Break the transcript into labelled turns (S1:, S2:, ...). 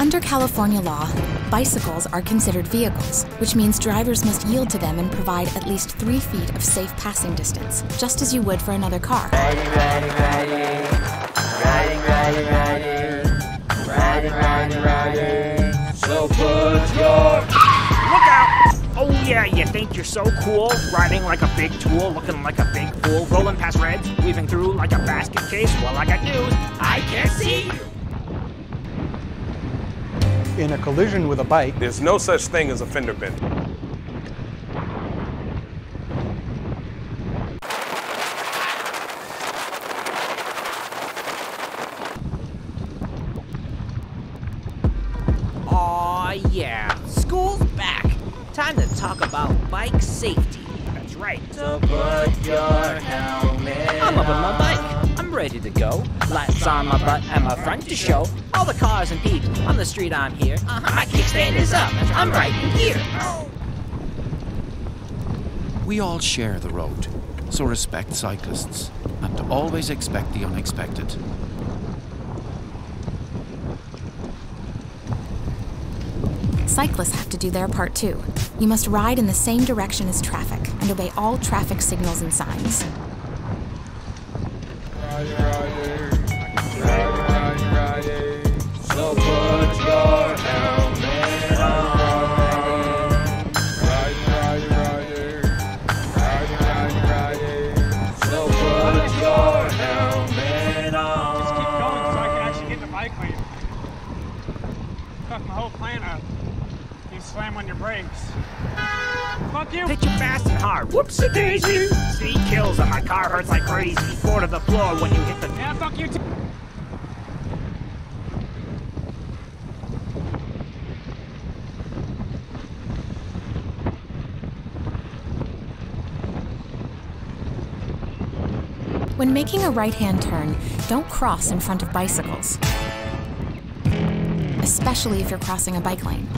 S1: Under California law, bicycles are considered vehicles, which means drivers must yield to them and provide at least three feet of safe passing distance, just as you would for another car.
S2: Riding, riding, riding. Riding, riding, riding. Riding, riding, riding. So put your
S3: Look out! Oh yeah, you think you're so cool? Riding like a big tool, looking like a big fool, rolling past reds, weaving through like a basket case. Well, I got news. I can't see you.
S4: In a collision with a bike,
S5: There's no such thing as a fender bender.
S6: Aw, yeah. School's back. Time to talk about bike safety.
S3: That's right.
S2: So put your helmet
S6: I'm up on my bike. I'm ready to go. Lights on my butt and my front to show. All the cars and people on the street I'm here. Uh-huh. My kickstand is up. I'm right in gear.
S7: We all share the road, so respect cyclists and always expect the unexpected.
S1: Cyclists have to do their part too. You must ride in the same direction as traffic and obey all traffic signals and signs.
S2: So put your helmet on. So put your helmet on.
S8: Just keep going so I can actually get the bike. Fuck my whole plan up. You slam on your brakes. Fuck you!
S3: Hit you fast and hard. Whoopsie daisy. Speed kills and my car hurts like crazy. Four to the floor when you hit the.
S8: Yeah, fuck you too.
S1: When making a right hand turn, don't cross in front of bicycles, especially if you're crossing a bike lane.